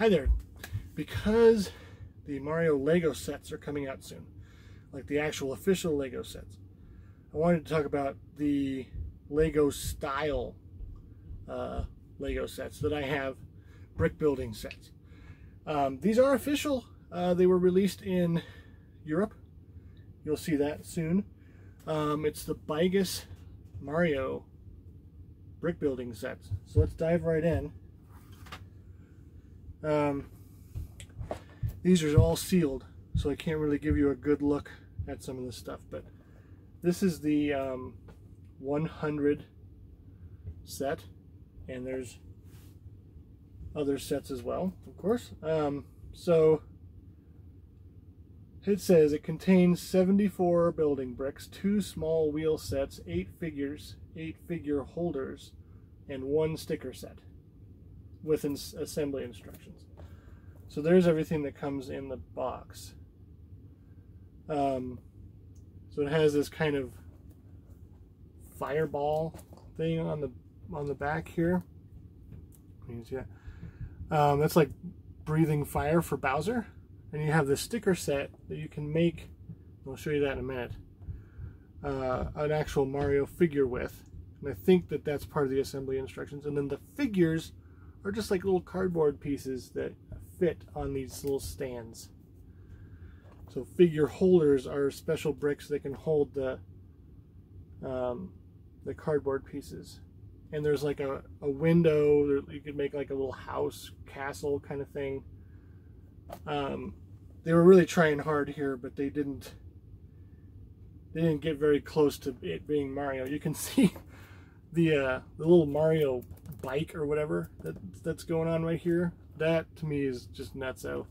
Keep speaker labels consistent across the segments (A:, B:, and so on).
A: Hi there. Because the Mario Lego sets are coming out soon, like the actual official Lego sets, I wanted to talk about the Lego style uh, Lego sets that I have, brick building sets. Um, these are official. Uh, they were released in Europe. You'll see that soon. Um, it's the Byggis Mario brick building sets. So let's dive right in. Um, these are all sealed, so I can't really give you a good look at some of this stuff, but this is the um, 100 set, and there's other sets as well, of course. Um, so it says it contains 74 building bricks, two small wheel sets, eight figures, eight figure holders, and one sticker set with ins assembly instructions. So there's everything that comes in the box. Um, so it has this kind of fireball thing on the on the back here. Yeah, um, that's like breathing fire for Bowser. And you have this sticker set that you can make. I'll show you that in a minute. Uh, an actual Mario figure with. And I think that that's part of the assembly instructions. And then the figures are just like little cardboard pieces that fit on these little stands. So figure holders are special bricks that can hold the um, the cardboard pieces. And there's like a, a window, you could make like a little house, castle kind of thing. Um, they were really trying hard here, but they didn't they didn't get very close to it being Mario. You can see the uh, the little Mario bike or whatever that that's going on right here. That to me is just nuts. So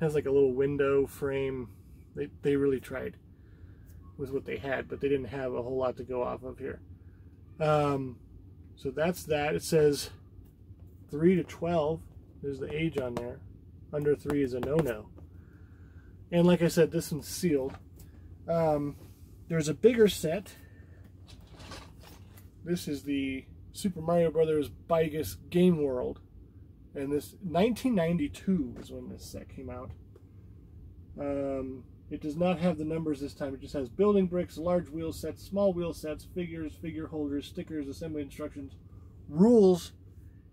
A: has like a little window frame. They they really tried with what they had, but they didn't have a whole lot to go off of here. Um, so that's that. It says three to twelve. There's the age on there. Under three is a no-no. And like I said, this one's sealed. Um, there's a bigger set this is the Super Mario Brothers Byggis Game World. And this 1992 is when this set came out. Um, it does not have the numbers this time. It just has building bricks, large wheel sets, small wheel sets, figures, figure holders, stickers, assembly instructions, rules,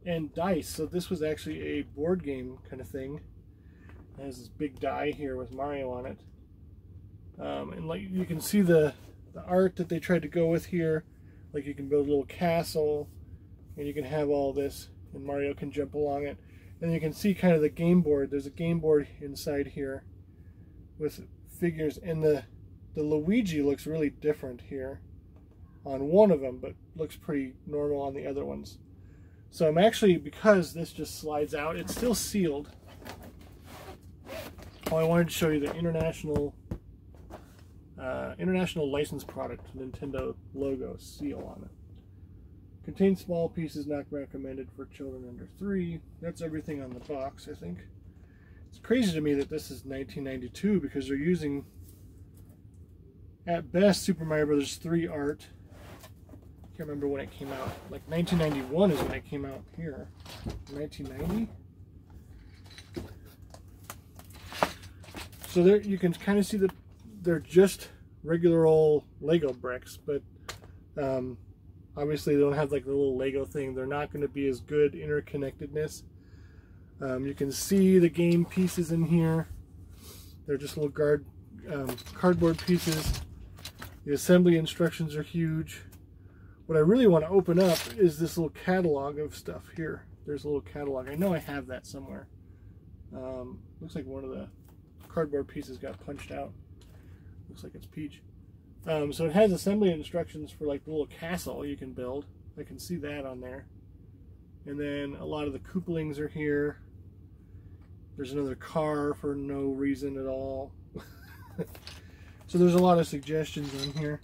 A: and dice. So this was actually a board game kind of thing. It has this big die here with Mario on it. Um, and like you can see the, the art that they tried to go with here like you can build a little castle and you can have all this and Mario can jump along it. And you can see kind of the game board. There's a game board inside here with figures and the, the Luigi looks really different here on one of them, but looks pretty normal on the other ones. So I'm actually, because this just slides out, it's still sealed. Oh, I wanted to show you the international uh, international licensed product, Nintendo logo seal on it. Contains small pieces not recommended for children under three. That's everything on the box, I think. It's crazy to me that this is 1992 because they're using, at best, Super Mario Bros. 3 art. I can't remember when it came out. Like 1991 is when it came out here. 1990? So there you can kind of see that they're just regular old Lego bricks, but um, obviously they don't have like the little Lego thing. They're not going to be as good interconnectedness. Um, you can see the game pieces in here. They're just little guard um, cardboard pieces. The assembly instructions are huge. What I really want to open up is this little catalog of stuff here. There's a little catalog. I know I have that somewhere. Um, looks like one of the cardboard pieces got punched out. Looks like it's peach. Um, so it has assembly instructions for like the little castle you can build. I can see that on there. And then a lot of the Koopalings are here. There's another car for no reason at all. so there's a lot of suggestions on here.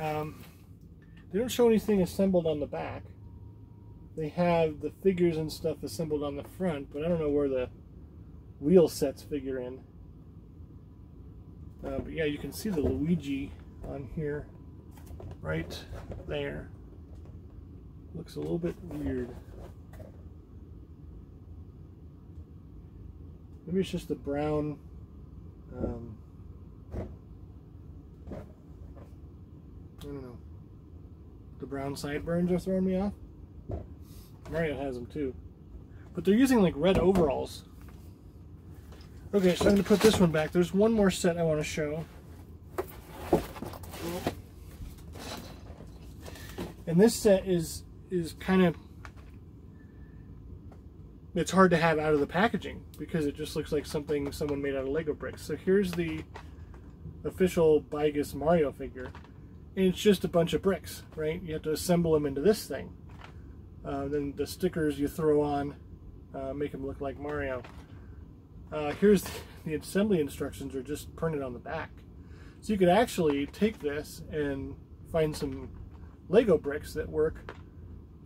A: Um, they don't show anything assembled on the back. They have the figures and stuff assembled on the front, but I don't know where the wheel sets figure in. Uh, but yeah, you can see the Luigi on here, right there. Looks a little bit weird. maybe it's just the brown. Um, I don't know. The brown sideburns are throwing me off. Mario has them too. But they're using like red overalls. Okay, so I'm going to put this one back. There's one more set I want to show. And this set is is kind of it's hard to have out of the packaging because it just looks like something someone made out of Lego bricks. So here's the official Byggis Mario figure. And it's just a bunch of bricks, right? You have to assemble them into this thing. Uh, then the stickers you throw on uh, make them look like Mario. Uh, here's the, assembly instructions are just printed on the back. So you could actually take this and find some Lego bricks that work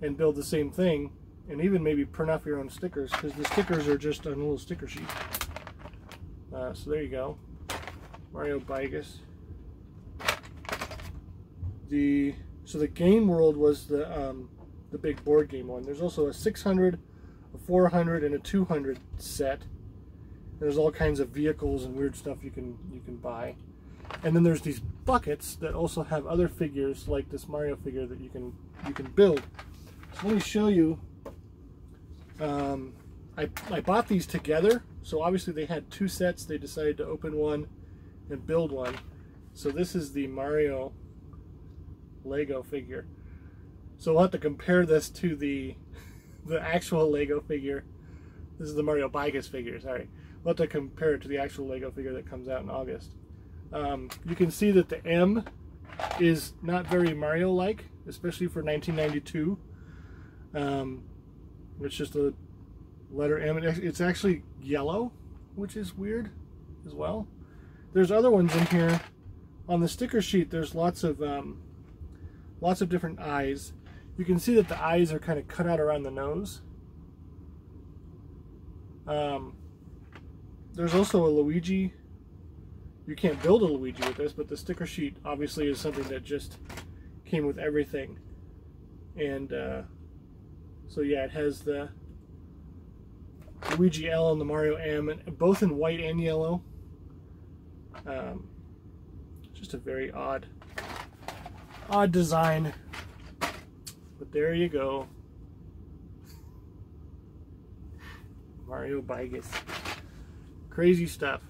A: and build the same thing and even maybe print off your own stickers because the stickers are just on a little sticker sheet. Uh, so there you go. Mario Byggis. The so the game world was the um, the big board game one. There's also a 600, a 400, and a 200 set. There's all kinds of vehicles and weird stuff you can you can buy. And then there's these buckets that also have other figures like this Mario figure that you can you can build. So let me show you. Um, I, I bought these together, so obviously they had two sets. They decided to open one and build one. So this is the Mario Lego figure. So we'll have to compare this to the the actual Lego figure. This is the Mario Byggis figure, sorry. We'll have to compare it to the actual Lego figure that comes out in August. Um, you can see that the M is not very Mario-like, especially for 1992. Um, it's just a letter M. It's actually yellow, which is weird as well. There's other ones in here. On the sticker sheet, there's lots of um, lots of different eyes. You can see that the eyes are kind of cut out around the nose. Um, there's also a Luigi you can't build a Luigi with this, but the sticker sheet obviously is something that just came with everything. And uh, so yeah, it has the Luigi L and the Mario M, and both in white and yellow. Um, just a very odd, odd design. But there you go. Mario Byggis. Crazy stuff.